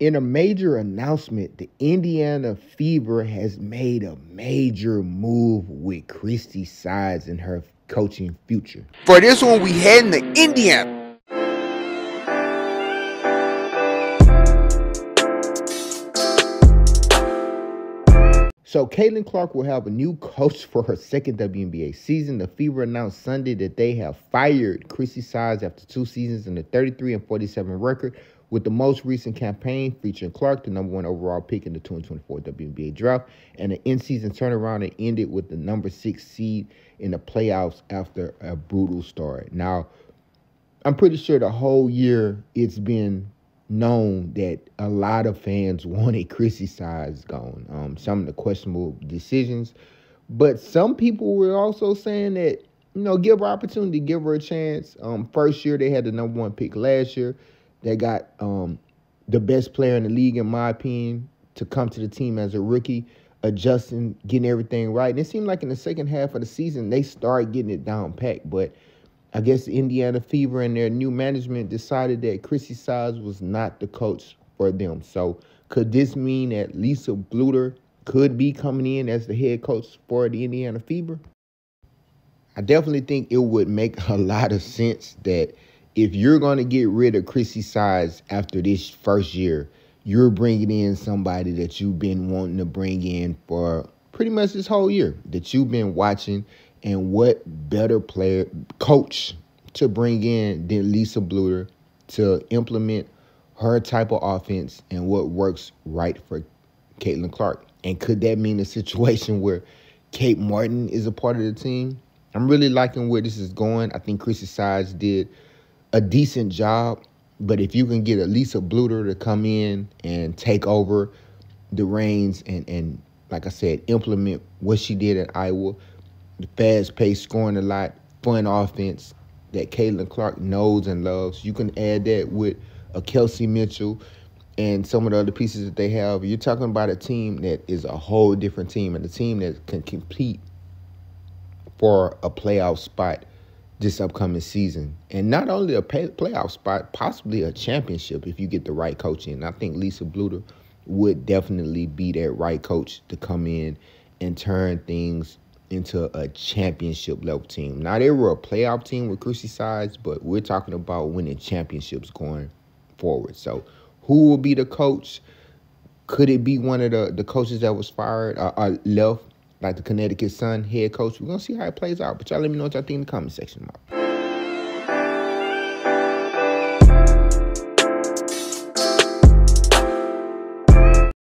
In a major announcement, the Indiana Fever has made a major move with Christie Sides in her coaching future. For this one, we heading to Indiana. So Caitlin Clark will have a new coach for her second WNBA season. The Fever announced Sunday that they have fired Chrissy Sides after two seasons and a 33 and 47 record, with the most recent campaign featuring Clark, the number one overall pick in the 2024 WNBA draft, and an in-season turnaround that ended with the number six seed in the playoffs after a brutal start. Now, I'm pretty sure the whole year it's been known that a lot of fans wanted Chrissy Sides gone. Um, some of the questionable decisions, but some people were also saying that you know give her opportunity, give her a chance. Um, first year they had the number one pick last year. They got um, the best player in the league, in my opinion, to come to the team as a rookie, adjusting, getting everything right. And it seemed like in the second half of the season, they started getting it down packed. But I guess Indiana Fever and their new management decided that Chrissy Sides was not the coach for them. So could this mean that Lisa Bluder could be coming in as the head coach for the Indiana Fever? I definitely think it would make a lot of sense that – if you're going to get rid of Chrissy Sides after this first year, you're bringing in somebody that you've been wanting to bring in for pretty much this whole year that you've been watching. And what better player, coach to bring in than Lisa Bluder to implement her type of offense and what works right for Caitlin Clark? And could that mean a situation where Kate Martin is a part of the team? I'm really liking where this is going. I think Chrissy Sides did a decent job. But if you can get at Lisa Bluder to come in and take over the reins and, and like I said, implement what she did at Iowa, the fast pace, scoring a lot, fun offense that Caitlin Clark knows and loves. You can add that with a Kelsey Mitchell and some of the other pieces that they have. You're talking about a team that is a whole different team and a team that can compete for a playoff spot this upcoming season. And not only a pay, playoff spot, possibly a championship if you get the right coaching. I think Lisa Bluder would definitely be that right coach to come in and turn things into a championship level team. Now they were a playoff team with Chrissy Sides, but we're talking about winning championships going forward. So who will be the coach? Could it be one of the, the coaches that was fired or, or left like the Connecticut Sun head coach. We're gonna see how it plays out. But y'all let me know what y'all think in the comment section.